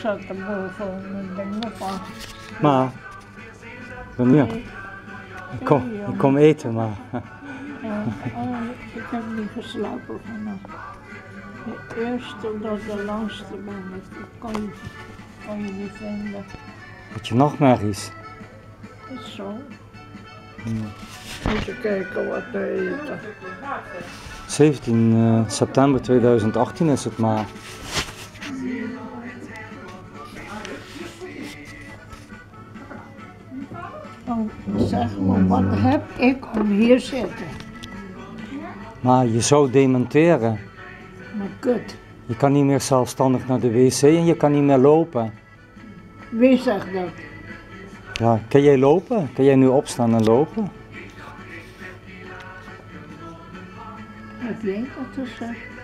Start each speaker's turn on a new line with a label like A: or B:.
A: zat er boven een ding op aan.
B: Maar, ik ben.
A: Nee,
B: Ik kom, ik kom eten, maar
A: ja, oh, ik heb niet geslapen vannacht. De eerste dat de langste ben, ik kan je, kan je niet vinden.
B: had je nachtmerries?
A: Is zo.
B: Hmm.
A: Even kijken wat te eten.
B: 17 eh, september 2018 is het maar.
A: Oh, zeg maar, wat heb ik om hier zitten?
B: Maar je zou dementeren.
A: Maar kut,
B: Je kan niet meer zelfstandig naar de wc en je kan niet meer lopen.
A: wie zegt dat?
B: Ja, kan jij lopen? Kan jij nu opstaan en lopen?
A: Dat ze zegt.